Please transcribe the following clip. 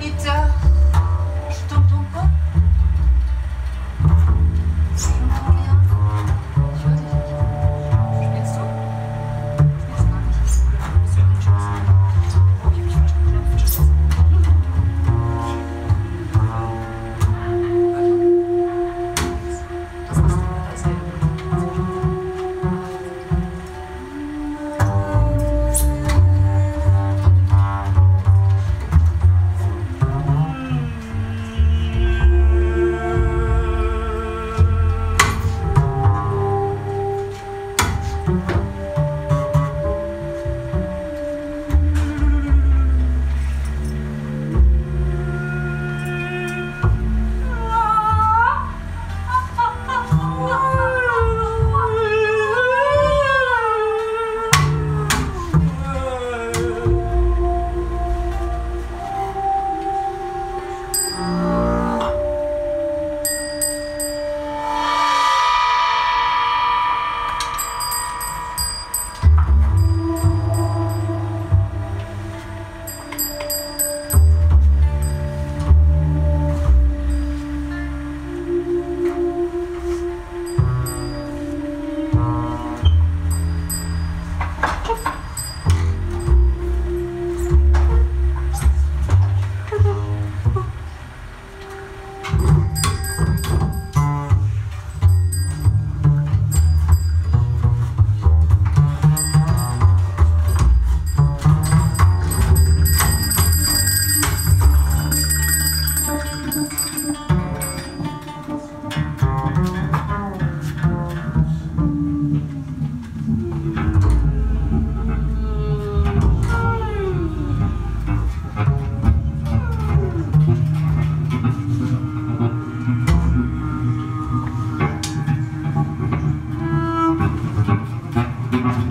guitare, je t'entends pas.